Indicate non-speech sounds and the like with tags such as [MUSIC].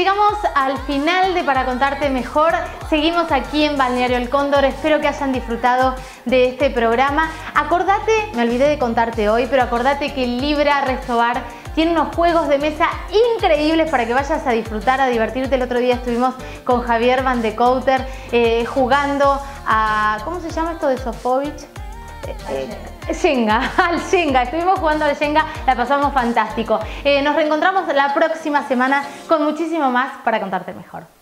Llegamos al final de Para Contarte Mejor. Seguimos aquí en Balneario El Cóndor. Espero que hayan disfrutado de este programa. Acordate, me olvidé de contarte hoy, pero acordate que Libra Restobar tiene unos juegos de mesa increíbles para que vayas a disfrutar, a divertirte. El otro día estuvimos con Javier Van de Couter eh, jugando a. ¿Cómo se llama esto de Sofovich? Shenga, [LAUGHS] al Shenga, estuvimos jugando al Shenga, la pasamos fantástico. Eh, nos reencontramos la próxima semana con muchísimo más para contarte mejor.